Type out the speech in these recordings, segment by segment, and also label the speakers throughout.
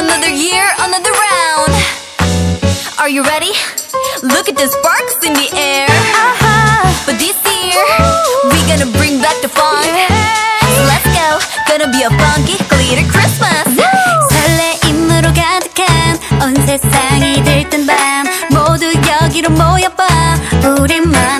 Speaker 1: Another year, another round. Are you ready? Look at the sparks in the air. But this year, we gonna bring back the fun. So let's go. Gonna be a funky glitter Christmas. 설레임으로 가득한 온 세상이 들뜬 밤 모두 여기로 모여봐 우리만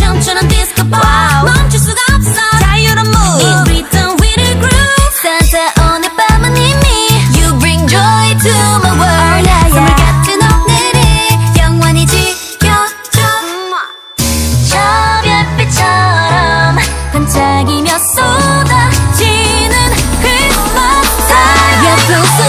Speaker 2: so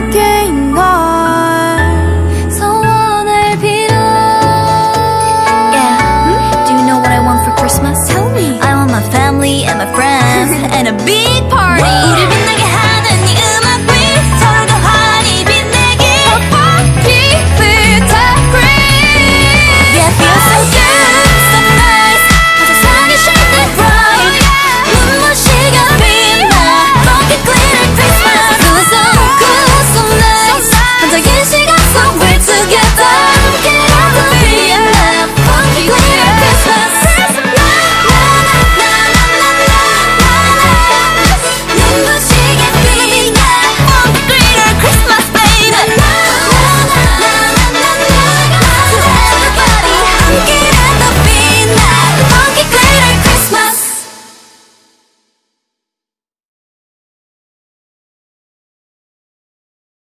Speaker 2: 함께